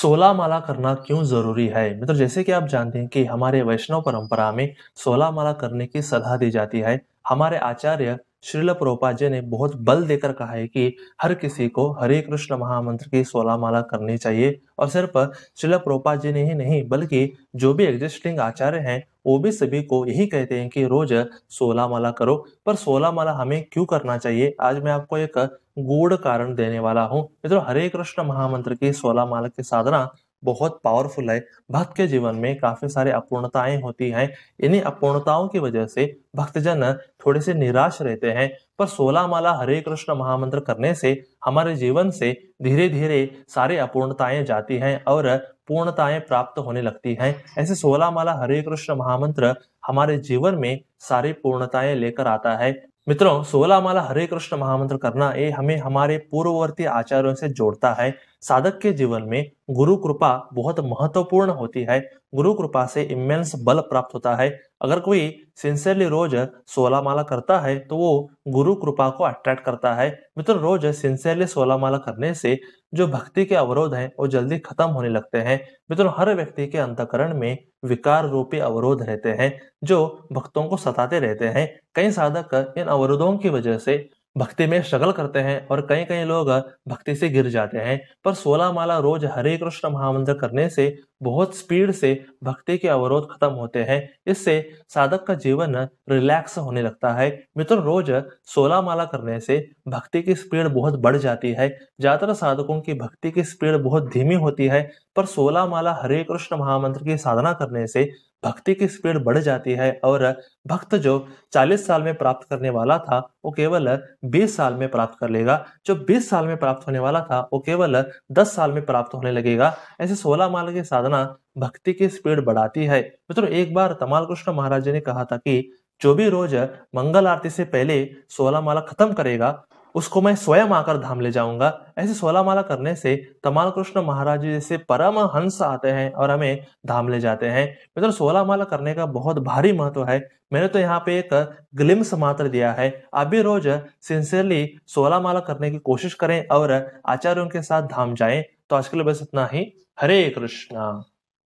सोलह माला करना क्यों ज़रूरी है? मित्र, जैसे कि आप जानते हैं कि हमारे वैष्णव परंपरा में सोलह माला करने की सलाह दी जाती है। हमारे आचार्य श्रील जी ने बहुत बल देकर कहा है कि हर किसी को हरे कृष्ण महामंत्र की सोलह माला करनी चाहिए। और सिर्फ़ श्रील जी ने ही नहीं, बल्कि जो भी एग्जिस्टिंग आचार्य हैं, वो भी सभी को यही कहते हैं कि रोज सोलह माला करो। पर सोलह माला हमें क्यों करना चाहिए? आज मैं आपको एक गूढ़ कारण देने वाला हूँ। मित्रों, हरे कृष्ण महामंत्र की सोलह माला की साधना बहुत पावरफुल है। भक्त के जीवन में काफ़ी सारी अपूर्णताएँ होती हैं। इन्हीं अपूर्णताओं की वजह से भक्तजन थोड़े से निराश रहते हैं। पर सोलह माला हरे कृष्ण महामंत्र करने से, हमारे जीवन से धीरे धीरे सारी अपूर्णताएँ जाती हैं और पूर्णताएँ प्राप्त होने लगती हैं। ऐसे सोलह माला हरे कृष्ण महामंत्र हमारे जीवन में सारी पूर्णताएँ लेकर आता है। मित्रों सोलह माला हरे कृष्ण महामंत्र करना ये हमें हमारे पूर्ववर्ती आचार्यों से जोड़ता है। साधक के जीवन में गुरु कृपा बहुत महत्वपूर्ण होती है। गुरु कृपा से इमेंस बल प्राप्त होता है। अगर कोई सिंसियरली रोज सोलह माला करता है तो वो गुरु कृपा को अट्रैक्ट करता है। मित्र, रोज सिंसियरली सोलह माला करने से जो भक्ति के अवरोध हैं, वो जल्दी खत्म होने लगते हैं। मित्रों, हर व्यक्ति के अंतकरण में विकार रूपी अवरोध रहते हैं, जो भक्तों को सताते रहते हैं। कई साधक इन अवरोधों की वजह से भक्ति में स्ट्रगल करते हैं और कई कई लोग भक्ति से गिर जाते हैं। पर सोलह माला रोज हरे कृष्ण महामंत्र करने से बहुत स्पीड से भक्ति के अवरोध खत्म होते हैं। इससे साधक का जीवन रिलैक्स होने लगता है। मित्र, रोज सोलह माला करने से भक्ति की स्पीड बहुत बढ़ जाती है। ज़्यादातर साधकों की भक्ति की स्पीड बहुत धीमी होती है। पर सोलह माला हरे कृष्ण महामंत्र की साधना करने से भक्ति की स्पीड बढ़ जाती है और भक्त जो 40 साल में प्राप्त करने वाला था, वो केवल 20 साल में प्राप्त कर लेगा। जो 20 साल में प्राप्त होने वाला था, वो केवल 10 साल में प्राप्त होने लगेगा। ऐसे 16 माला की साधना भक्ति की स्पीड बढ़ाती है। मित्रों, एक बार तमाल कृष्ण महाराज जी ने कहा था कि जो भी रोज मंगल आरती से पहले सोलह माला खत्म करेगा उसको मैं स्वयं आकर धाम ले जाऊँगा। ऐसे सोलह माला करने से तमाल कृष्ण महाराज जैसे परम हंस आते हैं और हमें धाम ले जाते हैं। मित्रों सोलह माला करने का बहुत भारी महत्व है। मैंने तो यहाँ पे एक ग्लिम्स मात्र दिया है। आप भी रोज सिंसियरली सोलह माला करने की कोशिश करें और आचार्यों के साथ धाम जाएँ। तो आज के लिए बस इतना ही। हरे कृष्णा।